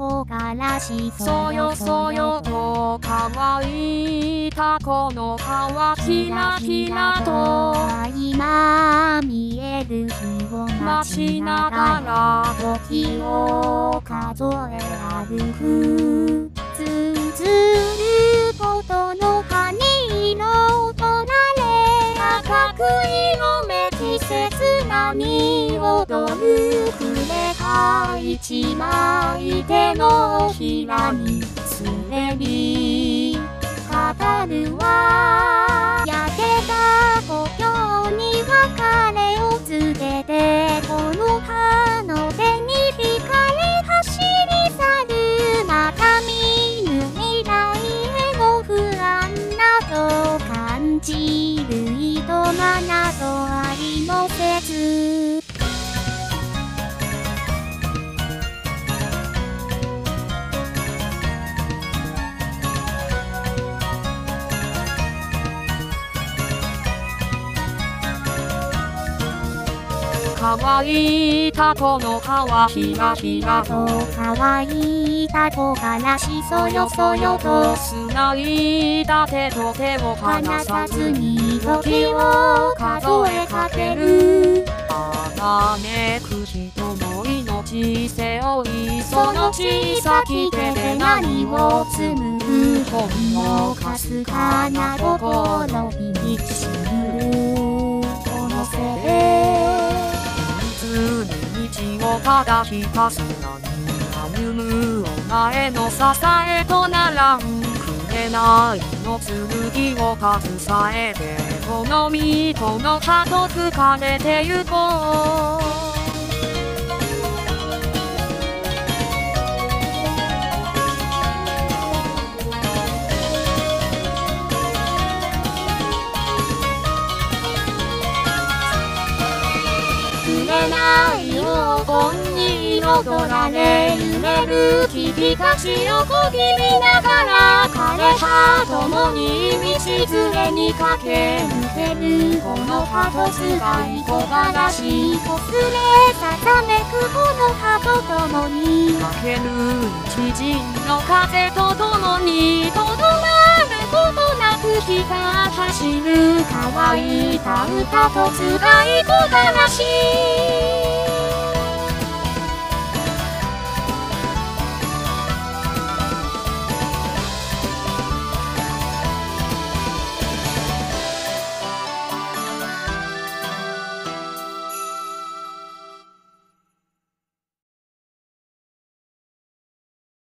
からしそよそよと乾いたこの川キラキラと。今見える日を待ちながら時を数え歩く。つんつることの葉に色となれ。赤く色め季節波踊る。くれた一枚手のひらにすれび語るわ乾いたこの川ひらひらと乾いた木からしそよそよと。繋いだ手と手を離離ささずずにに時を数えかける。あがめく人の命背負いその小さき手で何を紡ぐほんのかすかな心にしむこただひたす。らに歩むお前の支えとならん。くれないの剣を携えてこの身との葉と疲れてゆこう。れない黄金に彩られ夢る君たちをこぎ見ながら枯れ葉ともに道連れに駆け抜けるこの葉とつがい木枯らしこすれさざめくこの葉とともにかける一陣の風とともにとどまることなく日が走る。乾いた歌と辛い小話。